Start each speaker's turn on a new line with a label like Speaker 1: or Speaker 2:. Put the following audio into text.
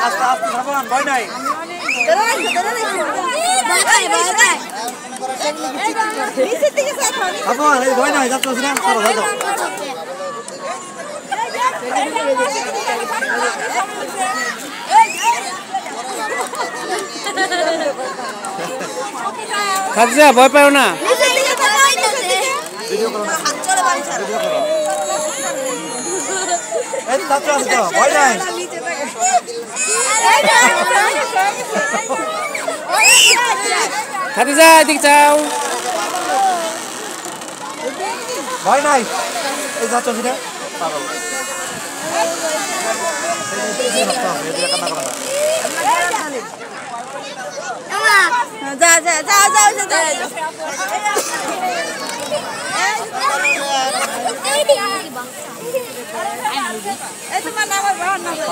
Speaker 1: আস্তে আস্তে ভয় নাই সাবধান এই ভয়
Speaker 2: খাদিজা ভয় পাও না
Speaker 1: ভিডিও করো না ভিডিও করো এই যাচ্ছে আছে তো ভয় নাই
Speaker 2: খাদিজা এদিকে যাও
Speaker 1: ভয় নাই এই যাচ্ছে সেটা 在在在在
Speaker 3: 在在。哎，他妈拿回来，拿回来。